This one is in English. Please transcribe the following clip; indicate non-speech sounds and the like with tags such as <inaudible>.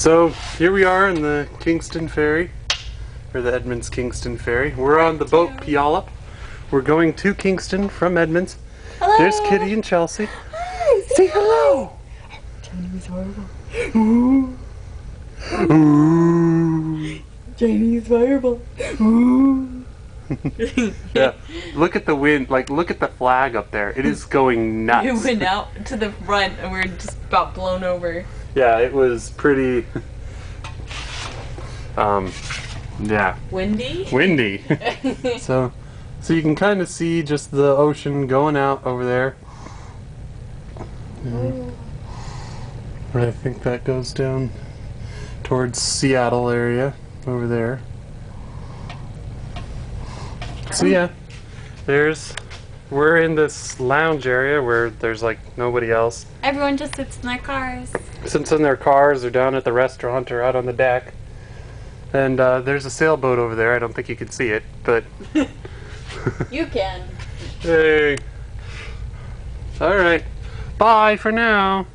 So here we are in the Kingston Ferry, or the Edmonds Kingston Ferry. We're on the boat Puyallup. We're going to Kingston from Edmonds. Hello. There's Kitty and Chelsea. Hi, Say hello. Chinese horrible. Ooh. Chinese horrible. Ooh. <laughs> Yeah. Look at the wind. Like look at the flag up there. It is going nuts. We went out to the front and we are just about blown over. Yeah, it was pretty. um, yeah, Windy? windy. <laughs> so, so you can kind of see just the ocean going out over there. And I think that goes down towards Seattle area over there. So yeah, there's we're in this lounge area where there's like nobody else. Everyone just sits in their cars. Sits in their cars or down at the restaurant or out on the deck. And uh, there's a sailboat over there. I don't think you can see it, but <laughs> You can. <laughs> hey. All right. Bye for now.